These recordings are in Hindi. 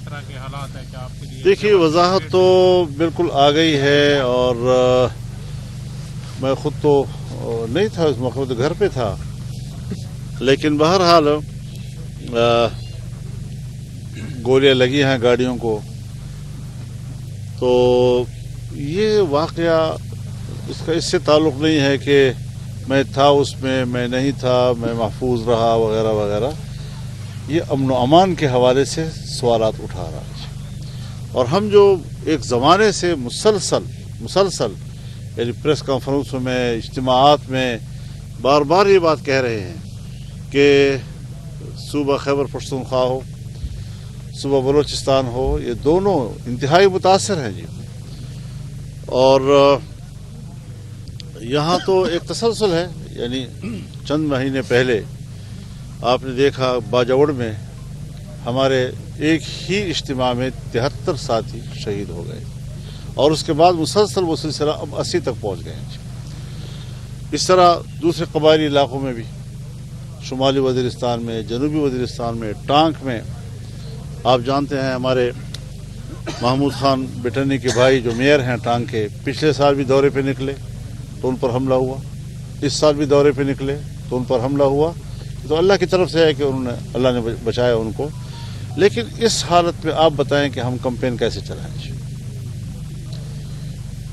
किस तरह के हालात है क्या आपके लिए देखिए वजाहत तो बिल्कुल आ गई है और आ, मैं खुद तो नहीं था उस मौके तो घर पे था। लेकिन बहरहाल गोलियाँ लगी हैं गाड़ियों को। तो ये वाकया इसका इससे ताल्लुक नहीं है कि मैं था उसमें मैं नहीं था मैं महफूज रहा वगैरह वगैरह। ये अमन अमान के हवाले से सवाल उठा रहा है। और हम जो एक ज़माने से मुसलसल मुसलसल, यानी प्रेस कॉन्फ्रेंसों में इज्तमात में बार बार ये बात कह रहे हैं कि सूबा खैबर पख्तूनख्वा हो, सूबा बलोचिस्तान हो, ये दोनों इंतहाई मुतासर हैं जी। और, यहाँ तो एक तसलसल है, यानी चंद महीने पहले आपने देखा बाजावड़ में हमारे एक ही इज्तम में तिहत्तर साथी शहीद हो गए। और उसके बाद मुसलसल वो सिलसिला अब अस्सी तक पहुँच गए इस तरह दूसरे कबायली इलाकों में भी, शुमाली वजीरस्तान में, जनूबी वजीरस्तान में, टांक में, आप जानते हैं हमारे महमूद खान बिटनी के भाई जो मेयर हैं टांग के, पिछले साल भी दौरे पे निकले तो उन पर हमला हुआ। इस साल भी दौरे पे निकले तो उन पर हमला हुआ। तो अल्लाह की तरफ़ से है कि उन्होंने अल्लाह ने बचाया उनको। लेकिन इस हालत में आप बताएँ कि हम कंपेन कैसे चलाएँ?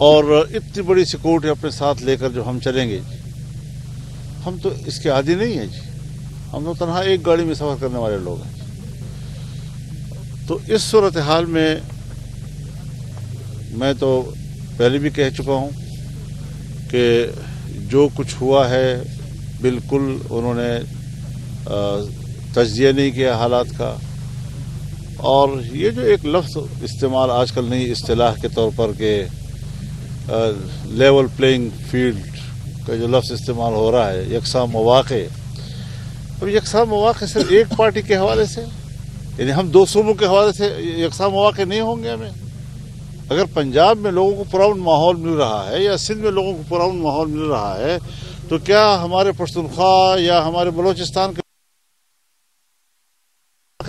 और इतनी बड़ी सिक्योरिटी अपने साथ लेकर जो हम चलेंगे, हम तो इसके आदि नहीं है जी। हम तो तनहा एक गाड़ी में सफ़र करने वाले लोग हैं। तो इस सूरत हाल में मैं तो पहले भी कह चुका हूँ कि जो कुछ हुआ है, बिल्कुल उन्होंने तजिया नहीं किया हालात का। और ये जो एक लफ्ज़ इस्तेमाल आजकल नई असलाह के तौर पर के लेवल प्लेइंग फ़ील्ड का जो लफ्ज़ इस्तेमाल हो रहा है, यकसा मौाक़े। अब यकसा मौाक़े सिर्फ़ एक पार्टी के हवाले से, यानी हम दो सूबों के हवाले से यकसा मौाक़े नहीं होंगे हमें। अगर पंजाब में लोगों को पुरान माहौल मिल रहा है या सिंध में लोगों को पुरान माहौल मिल रहा है तो क्या हमारे पश्तूनख्वा या हमारे बलोचिस्तान के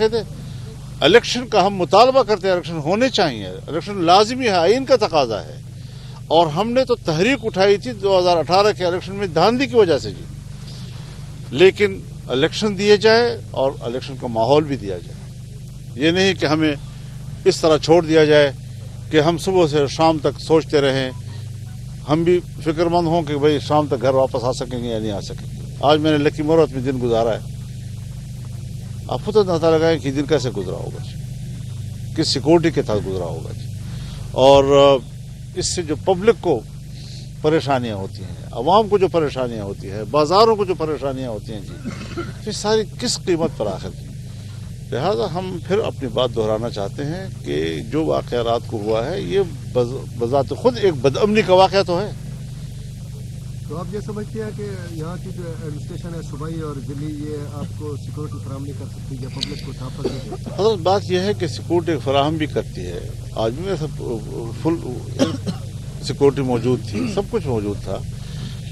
इलेक्शन का हम मुतालबा करते हैं इलेक्शन होने चाहिए। इलेक्शन लाजमी है आइन का तकाजा है। और हमने तो तहरीक उठाई थी 2018 के इलेक्शन में धांधली की वजह से जी। लेकिन इलेक्शन दिए जाए और इलेक्शन का माहौल भी दिया जाए। ये नहीं कि हमें इस तरह छोड़ दिया जाए कि हम सुबह से शाम तक सोचते रहें। हम भी फिक्रमंद हों कि भाई शाम तक घर वापस आ सकेंगे या नहीं आ सकेंगे। आज मैंने लकी मोहरत में दिन गुजारा है। आप खुद अंदाज़ा लगाए कि दिन कैसे गुजरा होगा जी किस सिक्योरिटी के तहत गुजरा होगा जी और इससे जो पब्लिक को परेशानियाँ होती हैं आवाम को जो परेशानियाँ होती है, बाजारों को जो परेशानियाँ होती हैं जी फिर सारी किस कीमत पर आखिर लिहाजा हम फिर अपनी बात दोहराना चाहते हैं कि जो वाक़ रात को हुआ है, ये बजात खुद एक बदअमनी का वाक़ तो है। तो आप ये समझते हैं कि यहाँ की जो एडमिनिस्ट्रेशन है, सुबह और दिल्ली, ये आपको सिक्योरिटी फराम नहीं कर सकती, या पब्लिक को था असल बात यह है कि सिक्योरिटी फराहम भी करती है। आज भी सब फुल सिक्योरिटी मौजूद थी, सब कुछ मौजूद था।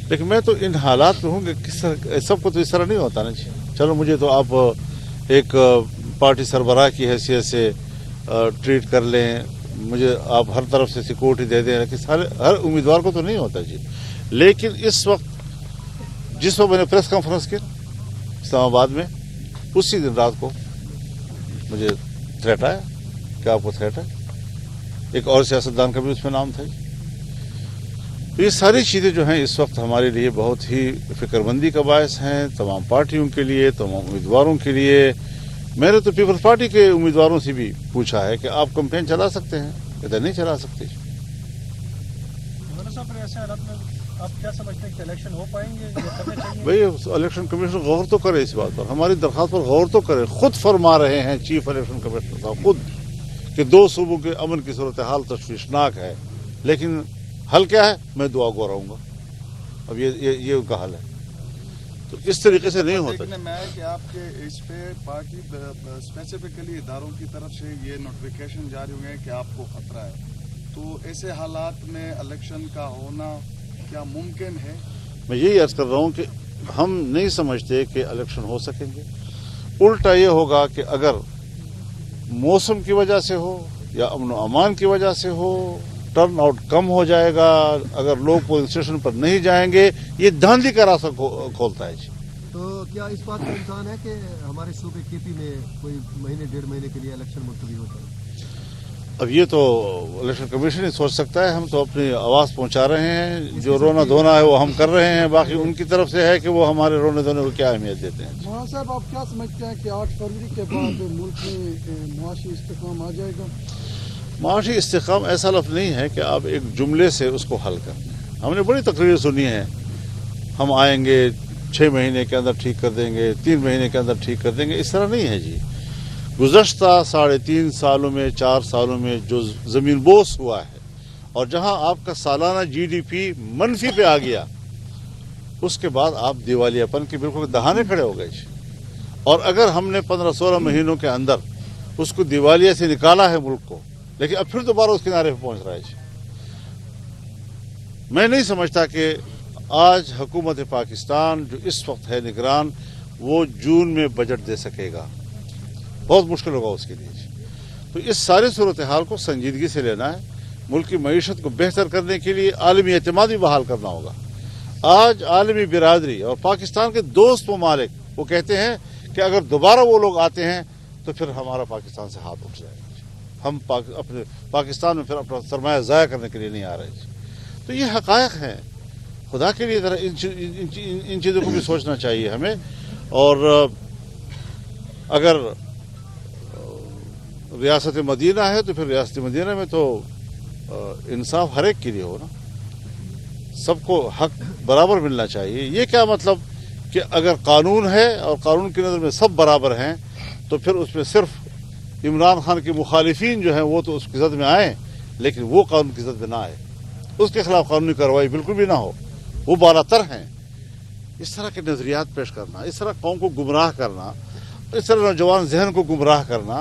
लेकिन मैं तो इन हालात में हूँ कि किस तरह सबको तो इस तरह नहीं होता ना चलो, मुझे तो आप एक पार्टी सरबराह की हैसियत से ट्रीट कर लें। मुझे आप हर तरफ़ से सिक्योरिटी दे दें, लेकिन सारे, हर उम्मीदवार को तो नहीं होता जी। लेकिन इस वक्त जिस वक्त मैंने प्रेस कॉन्फ्रेंस की इस्लामाबाद में, उसी दिन रात को मुझे थ्रेट आया क्या आपको थ्रेट है। एक और सियासतदान का भी उसमें नाम था। तो ये सारी चीज़ें जो हैं, इस वक्त हमारे लिए बहुत ही फिक्रमंदी का बायस हैं, तमाम पार्टियों के लिए, तमाम उम्मीदवारों के लिए। मैंने तो पीपल्स पार्टी के उम्मीदवारों से भी पूछा है कि आप कंपेन चला सकते हैं कहते नहीं चला सकते। आप क्या समझते हैं कि इलेक्शन हो पाएँगे? भाई इलेक्शन कमीशन गौर तो करे इस बात पर। हमारी दरखास्त पर गौर तो करे। खुद फरमा रहे हैं चीफ इलेक्शन कमिश्नर साहब खुद कि दो सूबों के अमन की सूरत हाल तशवीशनाक है। लेकिन हल क्या है? मैं दुआ गो रहूँगा अब ये ये, ये उनका हल है। तो इस तरीके से नहीं होता। मैं कि आपके इस पे पार्टी स्पेसिफिकली इदारों की तरफ़ से ये नोटिफिकेशन जारी हुए हैं कि आपको खतरा है। तो ऐसे हालात में इलेक्शन का होना क्या मुमकिन है? मैं यही अर्ज़ कर रहा हूँ कि हम नहीं समझते कि इलेक्शन हो सकेंगे। उल्टा ये होगा कि अगर मौसम की वजह से हो या अमन अमान की वजह से हो टर्न आउट कम हो जाएगा। अगर लोग पोलिंग स्टेशन पर नहीं जाएँगे ये धांधली का रास्ता खो, खोलता है जी। तो क्या इस बात का इम्कान है कि हमारे सूबे केपी में कोई महीने डेढ़ महीने के लिए इलेक्शन मुलतवी हो जाए? अब ये तो इलेक्शन कमीशन ही सोच सकता है हम तो अपनी आवाज़ पहुँचा रहे हैं जो रोना धोना है वो हम कर रहे हैं बाकी उनकी तरफ़ से है कि वो हमारे रोने धोने को क्या अहमियत देते हैं। साहब आप क्या समझते हैं कि आठ फरवरी के बाद मुल्क में मुआशी इस्तेकाम आ जाएगा? माशी इस्तेकाम ऐसा लफ्ज नहीं है कि आप एक जुमले से उसको हल कर हमने बड़ी तकरीर सुनी है। हम आएँगे छः महीने के अंदर ठीक कर देंगे तीन महीने के अंदर ठीक कर देंगे इस तरह नहीं है जी। गुजश्ता साढ़े तीन सालों में, चार सालों में जो ज़मीन बोस हुआ है और जहाँ आपका सालाना जीडीपी मनफी पे आ गया, उसके बाद आप दिवालियापन के बिल्कुल दहाने खड़े हो गए। और अगर हमने पंद्रह सोलह महीनों के अंदर उसको दिवालिया से निकाला है मुल्क को, लेकिन अब फिर दोबारा उस किनारे पर पहुँच रहा है। मैं नहीं समझता कि आज हुकूमत पाकिस्तान जो इस वक्त है निगरान, वो जून में बजट दे सकेगा। बहुत मुश्किल होगा उसके लिए। तो इस सारी सूरत हाल को संजीदगी से लेना है। मुल्क की मीशत को बेहतर करने के लिए आलमी अतमाद भी बहाल करना होगा। आज आलमी बिरादरी और पाकिस्तान के दोस्त ममालिक वो कहते हैं कि अगर दोबारा वो लोग आते हैं तो फिर हमारा पाकिस्तान से हाथ उठ जाएगा। हम पाक, अपने पाकिस्तान में फिर अपना सरमाया ज़ाया करने के लिए नहीं आ रहे तो ये हकायक हैं। खुदा के लिए ज़रा इन, इन, इन, इन चीज़ों को भी सोचना चाहिए हमें। और अगर रियासत मदीना है तो फिर रियासत मदीना में तो इंसाफ हर एक के लिए हो ना। सबको हक बराबर मिलना चाहिए। ये क्या मतलब कि अगर कानून है और कानून की नज़र में सब बराबर हैं तो फिर उसमें सिर्फ़ इमरान खान के मुखालिफिन जो हैं, वो तो उसकी जद में आए, लेकिन वो कानून की जद में ना आए। उसके खिलाफ कानूनी कार्रवाई बिल्कुल भी ना हो। वो बालातर हैं। इस तरह के नज़रियात पेश करना, इस तरह कौम को गुमराह करना, इस तरह नौजवान जहन को गुमराह करना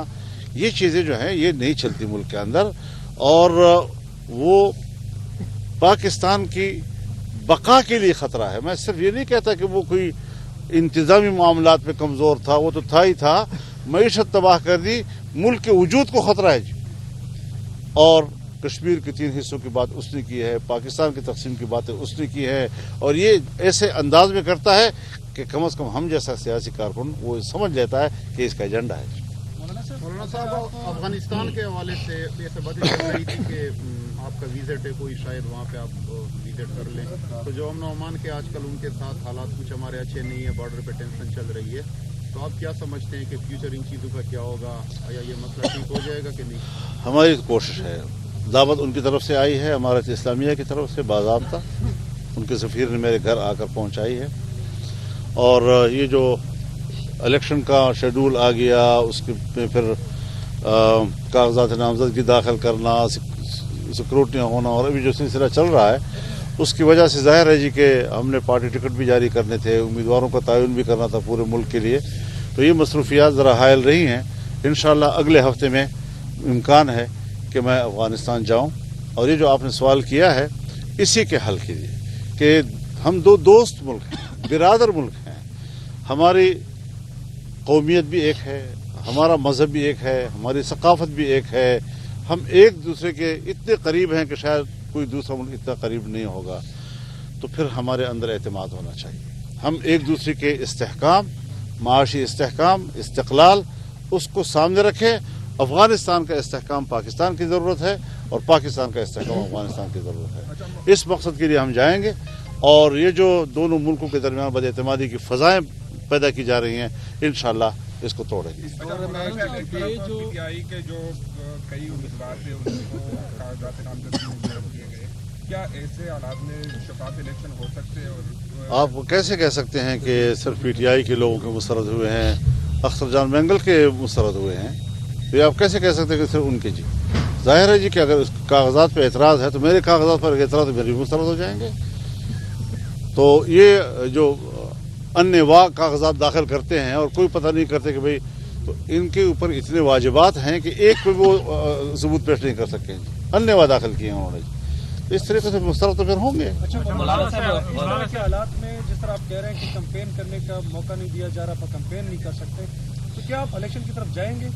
ये चीज़ें जो हैं, ये नहीं चलती मुल्क के अंदर। और वो पाकिस्तान की बका के लिए ख़तरा है। मैं सिर्फ़ ये नहीं कहता कि वो कोई इंतज़ामी मामला में कमज़ोर था, वो तो था ही था। मीशत तबाह कर दी, मुल्क के वजूद को ख़तरा है जी। और कश्मीर के तीन हिस्सों की बात उसने की है, पाकिस्तान की तकसीम की बातें उसने की है। और ये ऐसे अंदाज में करता है कि कम अज़ कम हम जैसा सियासी कारकुन वो समझ लेता है कि इसका एजेंडा है मौलाना साहब अफ़गानिस्तान के हवाले से ऐसे बातें चल रही थी कि आपका विज़िट है कोई शायद वहाँ पे आप विज़िट कर लें। तो जो अमन अमान के आजकल उनके साथ हालात कुछ हमारे अच्छे नहीं है बॉर्डर पे टेंशन चल रही है। तो आप क्या समझते हैं कि फ्यूचर इन चीज़ों का क्या होगा? या ये मसला ठीक हो जाएगा कि नहीं? हमारी कोशिश है। दावत उनकी तरफ़ से आई है, हमारा इस्लामिया की तरफ़ से बाबा उनके सफ़ीर ने मेरे घर आकर पहुँचाई है। और ये जो इलेक्शन का शेड्यूल आ गया, उसके फिर कागजात नामजद की दाखिल करना सिक्योरिटियाँ होना और अभी जो सिलसिला चल रहा है, उसकी वजह से ज़ाहिर है जी कि हमने पार्टी टिकट भी जारी करने थे, उम्मीदवारों का तयन भी करना था पूरे मुल्क के लिए। तो ये मसरूफियात ज़रा हायल रही हैं। इन अगले हफ़्ते में इम्कान है कि मैं अफ़गानिस्तान जाऊँ। और ये जो आपने सवाल किया है, इसी के हल के लिए कि हम दो दोस्त मुल्क हैं, बिरादर मुल्क हैं। हमारी कौमियत भी एक है हमारा मज़हब भी एक है हमारी सकाफत भी एक है। हम एक दूसरे के इतने करीब हैं कि शायद कोई दूसरा मुल्क इतना करीब नहीं होगा। तो फिर हमारे अंदर अहतमाद होना चाहिए। हम एक दूसरे के इस्तेकाम माशी इस्तेकाम इस्तलाल उसको सामने रखें। अफ़गानिस्तान का इस्तेकाम पाकिस्तान की ज़रूरत है और पाकिस्तान का इस्तेकाम अफ़गानिस्तान की ज़रूरत है। इस मकसद के लिए हम जाएँगे और ये जो दोनों मुल्कों के दरमियान बदअतमादी की फ़जाएँ पैदा की जा रही हैं इन शाह इसको तोड़ेंगे। के जो कई उम्मीदवार थे उनको क्या ऐसे हालात में शफाफ इलेक्शन हो सकते हैं आप कैसे कह सकते हैं कि सिर्फ़ पीटीआई के लोगों के मुस्रद हुए हैं अख्तर जान मैंगल के मुस्रद हुए हैं? तो आप कैसे कह सकते हैं कि सिर्फ़ उनके जी? ज़ाहिर है जी कि अगर कागजात पर एतराज़ है तो मेरे कागजात पर एतराज़ मेरे भी मुस्तरद हो जाएँगे। तो ये जो अन्य वाह कागजात दाखिल करते हैं और कोई पता नहीं करते कि भाई तो इनके ऊपर इतने वाजिबात हैं कि एक पे वो सबूत पेश नहीं कर सके। अन्य वाह दाखिल किए हैं उन्होंने। इस तरीके से मुस्तरद तो फिर होंगे। अच्छा, हालात में जिस तरह आप कह रहे हैं कि कंपेन करने का मौका नहीं दिया जा रहा कंपेन नहीं कर सकते तो क्या आप इलेक्शन की तरफ़ जाएँगे?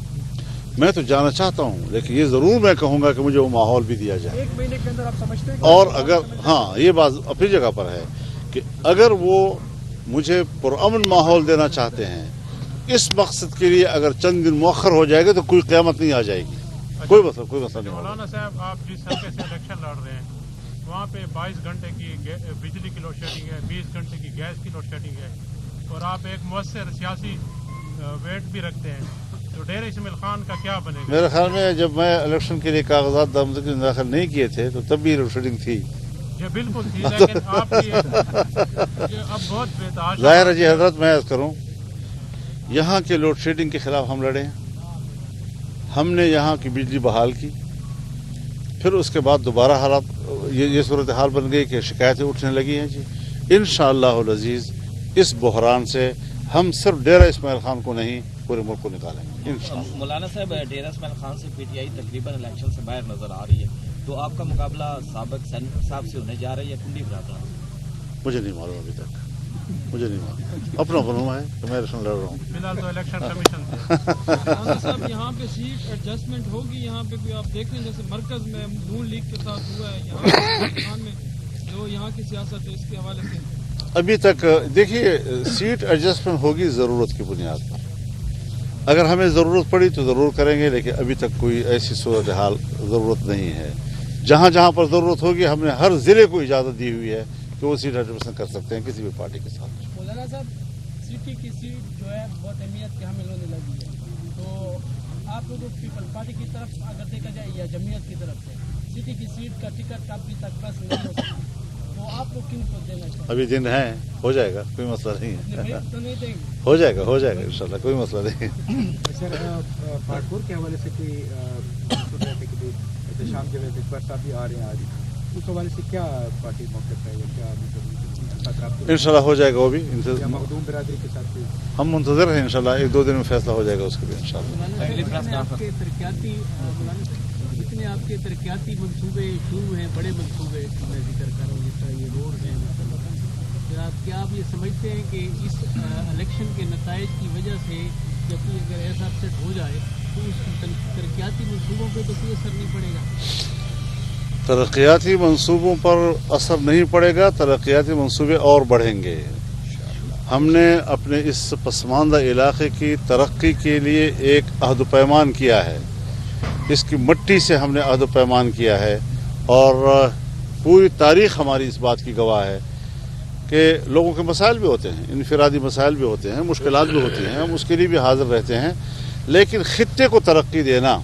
मैं तो जाना चाहता हूँ लेकिन ये ज़रूर मैं कहूँगा कि मुझे वो माहौल भी दिया जाए। एक महीने के अंदर आप समझते हैं और अगर हाँ ये बात अपनी जगह पर है कि अगर वो मुझे पुरअमन माहौल देना चाहते हैं। इस मकसद के लिए अगर चंद दिन मौखर हो जाएगा तो कोई क्यामत नहीं आ जाएगी। कोई मसला कोई मसला नहीं मौलाना साहब आप जिस हल्के से इलेक्शन लड़ रहे हैं वहाँ पे 22 घंटे की बिजली की लोड शेडिंग है 20 घंटे की गैस की लोड शेडिंग है और आप एक मौसर सियासी वेट भी रखते हैं तो डेर इसमिल खान का क्या बनेगा? मेरे ख्याल में जब मैं इलेक्शन के लिए कागजात दामदगी दाखिल नहीं किए थे तो तब भी लोड शेडिंग थी। बिल्कुल थी लेकिन आप ये, ये अब बहुत बेतहाशा ज़ाहिर है जी हज़रत मैं अर्ज़ करूँ यहाँ के लोड शेडिंग के खिलाफ हम लड़े हैं। हमने यहाँ की बिजली बहाल की फिर उसके बाद दोबारा हालात ये, ये सूरत हाल बन गई कि शिकायतें उठने लगी हैं जी। इन अज़ीज़ इस बहरान से हम सिर्फ़ डेरा इस्माइल खान को नहीं पूरे मुल्क को निकालेंगे इन मौलाना साहब डेरा इसमाइल खान से पीटीआई तकरीबन इलेक्शन से बाहर नज़र आ रही है। तो आपका मुकाबला सबक सैनिक साहब से होने जा रहा है या कुंडी बरादर मुझे नहीं मालूम अभी तक। मुझे नहीं मालूम। अपना मालूम है कि मैं इलेक्शन लड़ रहा हूँ। फ़िलहाल तो इलेक्शन कमीशन से। साहब यहाँ पे सीट एडजस्टमेंट होगी यहाँ पे भी आप देख रहे हैं जैसे मरकज में नून लीग के साथ हुआ है यहाँ में जो यहाँ की सियासत है इसके हवाले से। अभी तक देखिए सीट एडजस्टमेंट होगी ज़रूरत की बुनियाद पर। अगर हमें ज़रूरत पड़ी तो ज़रूर करेंगे लेकिन अभी तक कोई ऐसी सूरत हाल ज़रूरत नहीं है। जहाँ जहाँ पर ज़रूरत होगी हमने हर ज़िले को इजाज़त दी हुई है कि वो सीट एडजस्टमेंट कर सकते हैं किसी भी पार्टी के साथ। मौलाना साहब सिटी की सीट जो है बहुत अहमियत के हमें लगी है। तो आप लोगों पीपल पार्टी की तरफ़ अगर देखा जाए या जमीयत की तरफ़ से सिटी की सीट का टिकट अभी तक बस नहीं हो तो आप लोग किन को देना अभी दिन है हो जाएगा कोई मसला नहीं है। तो नहीं हो जाएगा हो जाएगा इंशाल्लाह कोई मसला नहीं है। सर पाटपुर के हवाले से कोई भाई एहतशाम जो है साहब भी आ रहे हैं आज। उस हवाले से क्या पार्टी मौके पर है? क्या इंशाल्लाह हो जाएगा वो भी मखदूम बिरादरी के साथ हम मुंतजर हैं इंशाल्लाह एक दो दिन में फैसला हो जाएगा उसके कितने कॉन्फ्रेंस आपके। तरक्याती मंसूबे शुरू हैं बड़े मंसूबे मैं ज़िक्र कर रहा हूँ जिस तरह ये रोड है फिर आप क्या आप ये समझते हैं कि इस इलेक्शन के नतज की वजह से जबकि अगर ऐसा अपसेट हो जाए तो उस तरक्याती तरक्याती मनसूबों पर असर नहीं पड़ेगा, तरक्याती मनसूबे और बढ़ेंगे। हमने अपने इस पसमानदा इलाके की तरक्की के लिए एक अहद पैमान किया है। इसकी मट्टी से हमने अहद पैमान किया है और पूरी तारीख हमारी इस बात की गवाह है कि लोगों के मसाइल भी होते हैं, इनफरादी मसाइल भी होते हैं मुश्किल भी होती हैं, हम उसके लिए भी हाजिर रहते हैं। लेकिन खत्े को तरक्की देना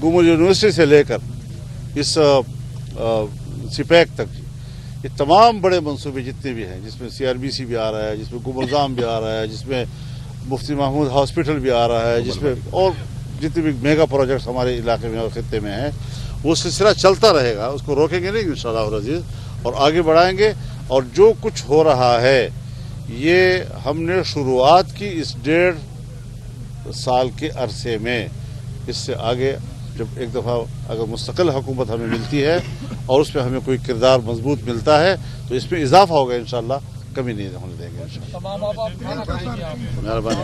गुमर यूनिवर्सिटी से लेकर इस सिपैक तक ये तमाम बड़े मंसूबे जितने भी हैं जिसमें सीआरबीसी भी आ रहा है जिसमें गुमरजाम भी आ रहा है जिसमें मुफ्ती महमूद हॉस्पिटल भी आ रहा है जिसमें और जितने भी मेगा प्रोजेक्ट्स हमारे इलाके में और खत्े में हैं वो सिलसिला चलता रहेगा उसको रोकेंगे नहीं इन और आगे बढ़ाएँगे और जो कुछ हो रहा है ये हमने शुरुआत की इस डेढ़ साल के अरसे में इससे आगे जब एक दफ़ा अगर मुस्तकिल हुकूमत हमें मिलती है और उसमें हमें कोई किरदार मज़बूत मिलता है तो इसमें इजाफा होगा इन कमी नहीं होने देंगे मेहरबानी।